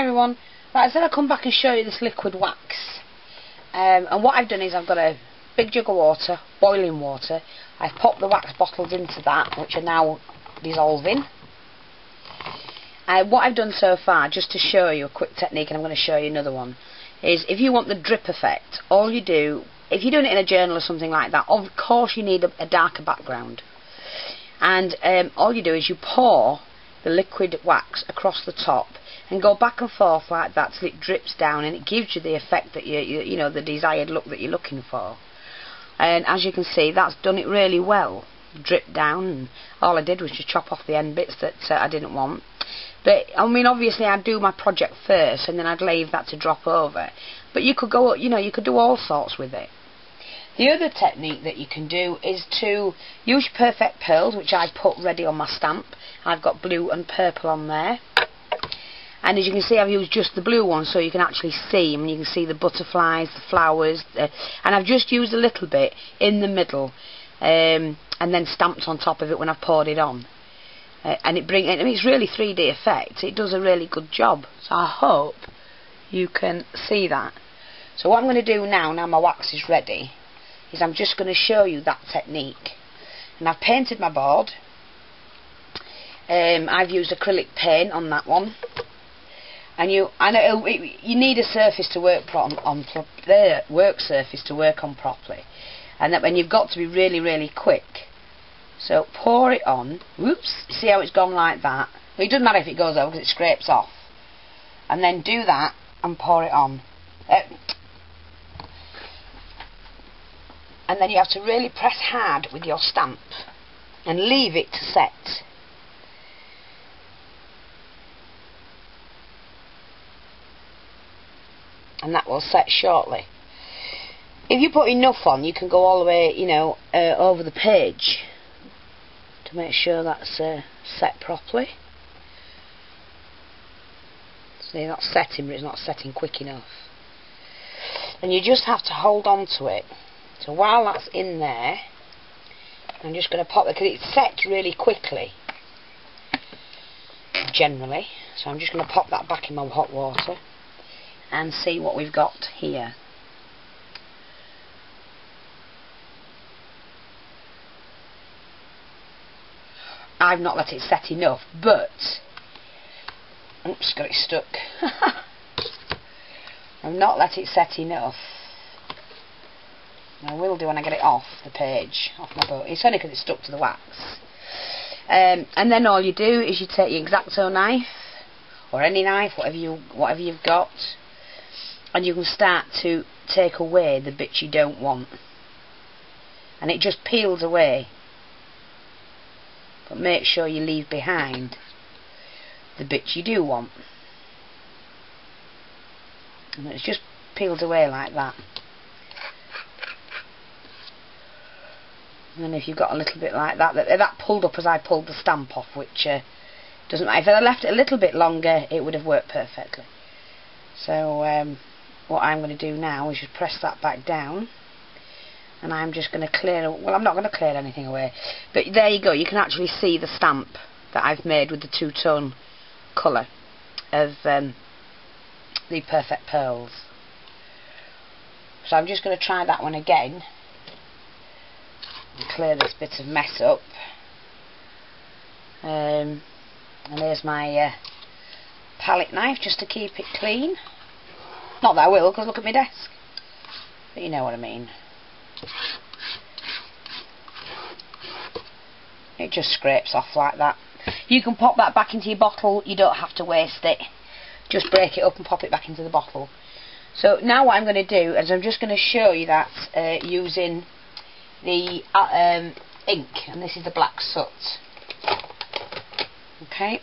everyone. Right, I said I'd come back and show you this liquid wax. Um, and what I've done is I've got a big jug of water, boiling water. I've popped the wax bottles into that, which are now dissolving. Uh, what I've done so far, just to show you a quick technique, and I'm going to show you another one, is if you want the drip effect, all you do, if you're doing it in a journal or something like that, of course you need a, a darker background. And um, all you do is you pour the liquid wax across the top and go back and forth like that till it drips down and it gives you the effect that you, you, you know, the desired look that you're looking for. And as you can see, that's done it really well. Dripped down, and all I did was just chop off the end bits that uh, I didn't want. But, I mean, obviously I'd do my project first and then I'd leave that to drop over. But you could go, you know, you could do all sorts with it. The other technique that you can do is to use Perfect Pearls, which I put ready on my stamp. I've got blue and purple on there and as you can see I've used just the blue one so you can actually see and you can see the butterflies, the flowers uh, and I've just used a little bit in the middle um, and then stamped on top of it when I've poured it on. Uh, and it brings I mean, it's really 3D effect. It does a really good job. So I hope you can see that. So what I'm going to do now now my wax is ready is I'm just going to show you that technique. And I've painted my board. Um, I've used acrylic paint on that one and you I know you need a surface to work on on the work surface to work on properly. And that when you've got to be really really quick so pour it on whoops see how it's gone like that. It doesn't matter if it goes over because it scrapes off. And then do that and pour it on. Uh, and then you have to really press hard with your stamp and leave it to set and that will set shortly. If you put enough on, you can go all the way, you know, uh, over the page to make sure that's uh, set properly. See, that's setting, but it's not setting quick enough. And you just have to hold on to it. So while that's in there, I'm just going to pop it, because it sets really quickly, generally. So I'm just going to pop that back in my hot water and see what we've got here. I've not let it set enough, but oops, got it stuck. I've not let it set enough. I will do when I get it off the page, off my boat. It's only because it's stuck to the wax. Um, and then all you do is you take your X-Acto knife, or any knife, whatever you whatever you've got, and you can start to take away the bits you don't want. And it just peels away. But make sure you leave behind the bits you do want. And it's just peeled away like that. And if you've got a little bit like that that, that pulled up as I pulled the stamp off which uh, doesn't matter. If I left it a little bit longer it would have worked perfectly. So um, what I'm going to do now is just press that back down. And I'm just going to clear well I'm not going to clear anything away. But there you go you can actually see the stamp that I've made with the two-tone colour of um, the Perfect Pearls. So I'm just going to try that one again and clear this bit of mess up. Um, and there's my uh, palette knife just to keep it clean not that I will, because look at my desk. But you know what I mean. It just scrapes off like that. You can pop that back into your bottle. You don't have to waste it. Just break it up and pop it back into the bottle. So now what I'm going to do is I'm just going to show you that uh, using the uh, um, ink. And this is the black soot. Okay.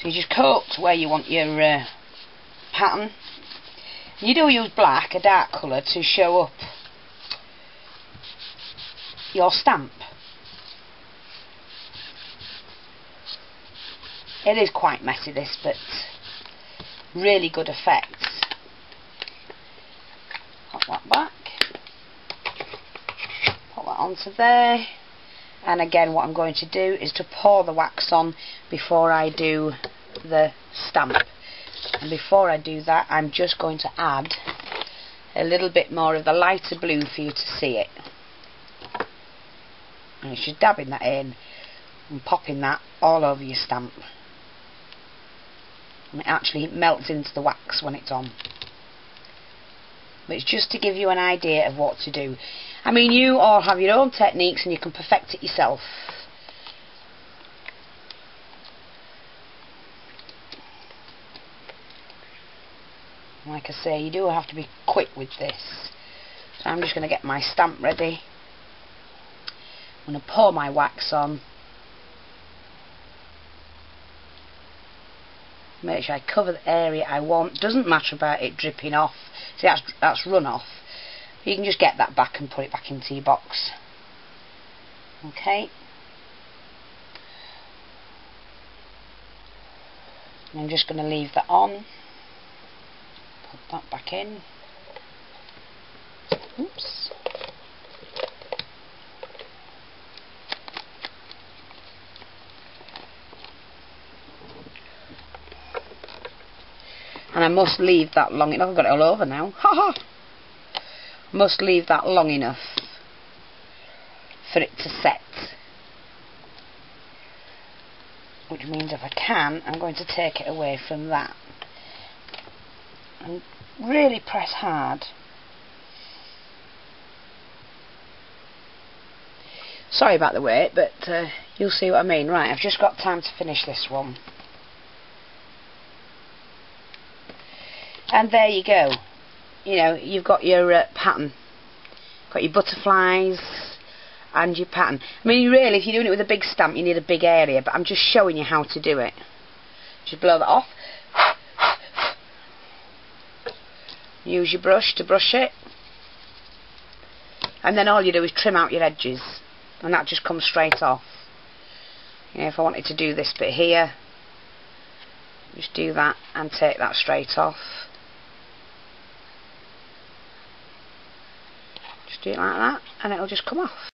So you just coat where you want your uh, pattern. You do use black, a dark colour, to show up your stamp. It is quite messy this, but really good effects. Pop that back. Put that onto there. And again what I'm going to do is to pour the wax on before I do the stamp. And before I do that, I'm just going to add a little bit more of the lighter blue for you to see it. And just dabbing that in and popping that all over your stamp. And it actually melts into the wax when it's on. But it's just to give you an idea of what to do. I mean, you all have your own techniques and you can perfect it yourself. Like I say, you do have to be quick with this. So I'm just going to get my stamp ready. I'm going to pour my wax on. Make sure I cover the area I want. Doesn't matter about it dripping off. See, that's, that's run off. You can just get that back and put it back into your box. Okay. I'm just going to leave that on. That back in. Oops. and I must leave that long enough. I've got it all over now. Ha ha! Must leave that long enough for it to set. Which means if I can, I'm going to take it away from that. And really press hard. Sorry about the wait, but uh, you'll see what I mean. Right, I've just got time to finish this one. and there you go you know you've got your uh, pattern got your butterflies and your pattern I mean really if you're doing it with a big stamp you need a big area but I'm just showing you how to do it just blow that off use your brush to brush it. And then all you do is trim out your edges. And that just comes straight off. You know, if I wanted to do this bit here just do that and take that straight off. Just do it like that and it'll just come off